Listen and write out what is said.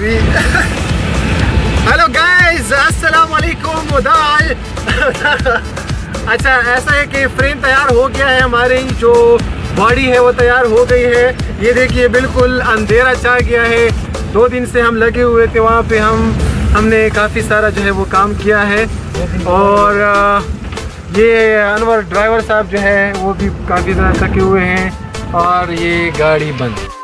Hello guys अस्सलाम वालेकुम उदाल अच्छा ऐसा है कि फ्रेम तैयार हो गया है हमारी, जो बॉडी है वो तैयार हो गई है। ये देखिए, बिल्कुल अंधेरा छा गया है। दो दिन से हम लगे हुए थे वहाँ पे, हम, हमने काफ़ी सारा जो है वो काम किया है। और ये अनवर ड्राइवर साहब जो है, वो भी काफ़ी ज़्यादा थके हुए हैं। और ये गाड़ी बंद।